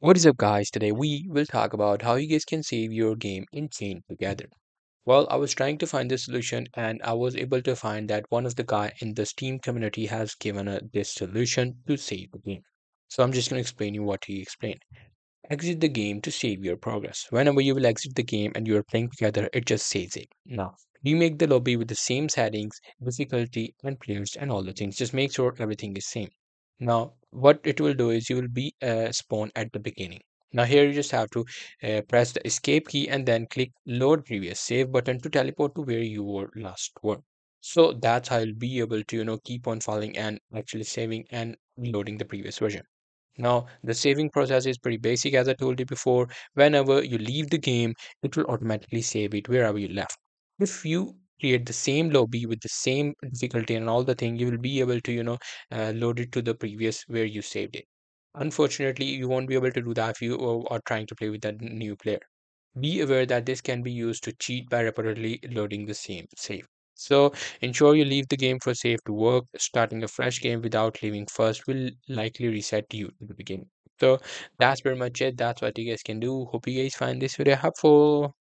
What is up, guys? Today we will talk about how you guys can save your game in Chained Together. Well, I was trying to find this solution and I was able to find that one of the guy in the Steam community has given a, this solution to save the game. So I'm just going to explain you what he explained. Exit the game to save your progress. Whenever you will exit the game and you are playing together, it just saves it. Now, you make the lobby with the same settings, difficulty, and players and all the things. Just make sure everything is same. Now, what it will do is you will be uh, spawn at the beginning. Now here you just have to uh, press the escape key and then click load previous save button to teleport to where you were last were. So that's how you'll be able to, you know, keep on following and actually saving and reloading the previous version. Now, the saving process is pretty basic as I told you before. Whenever you leave the game, it will automatically save it wherever you left. If you create the same lobby with the same difficulty and all the thing, you will be able to, you know, uh, load it to the previous where you saved it. Unfortunately, you won't be able to do that if you are are trying to play with a new player. Be aware that this can be used to cheat by repeatedly loading the same save. So ensure you leave the game for save to work. Starting a fresh game without leaving first will likely reset you to the beginning. So that's pretty much it. That's what you guys can do. Hope you guys find this video helpful.